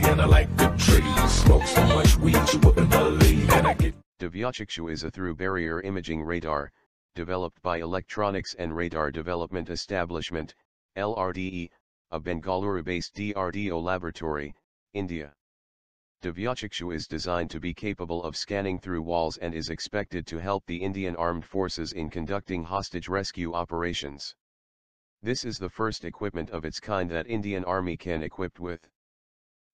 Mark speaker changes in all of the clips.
Speaker 1: kinda like the trees. Smoke so much weed you. And I get
Speaker 2: is a through barrier imaging radar, developed by Electronics and Radar Development Establishment, LRDE, a Bengaluru-based DRDO laboratory, India. Divyachakshu is designed to be capable of scanning through walls and is expected to help the Indian Armed Forces in conducting hostage rescue operations. This is the first equipment of its kind that Indian Army can equip with.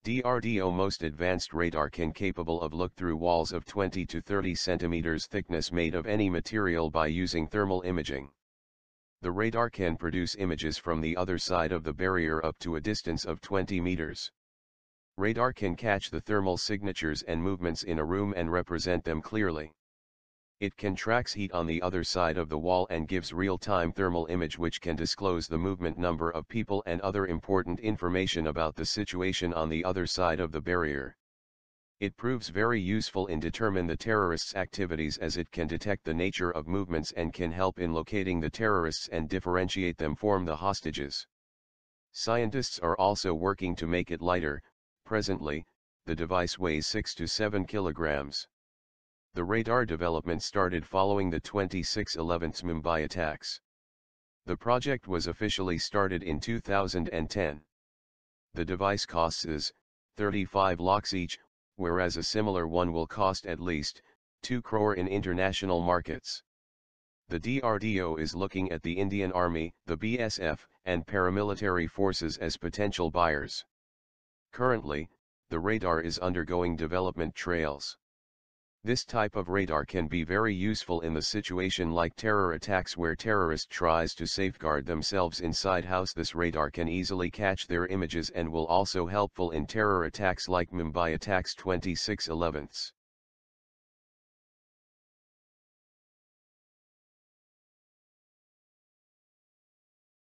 Speaker 2: DRDO most advanced radar can capable of look through walls of 20 to 30 centimeters thickness made of any material by using thermal imaging. The radar can produce images from the other side of the barrier up to a distance of 20 meters. Radar can catch the thermal signatures and movements in a room and represent them clearly. It can tracks heat on the other side of the wall and gives real-time thermal image which can disclose the movement number of people and other important information about the situation on the other side of the barrier. It proves very useful in determine the terrorists' activities as it can detect the nature of movements and can help in locating the terrorists and differentiate them from the hostages. Scientists are also working to make it lighter, Presently, the device weighs 6 to 7 kilograms. The radar development started following the 26/11 Mumbai attacks. The project was officially started in 2010. The device costs is 35 lakhs each, whereas a similar one will cost at least 2 crore in international markets. The DRDO is looking at the Indian Army, the BSF, and paramilitary forces as potential buyers. Currently, the radar is undergoing development trails. This type of radar can be very useful in the situation like terror attacks where terrorist tries to safeguard themselves inside house this radar can easily catch their images and will also helpful in terror attacks like Mumbai attacks 26 11ths.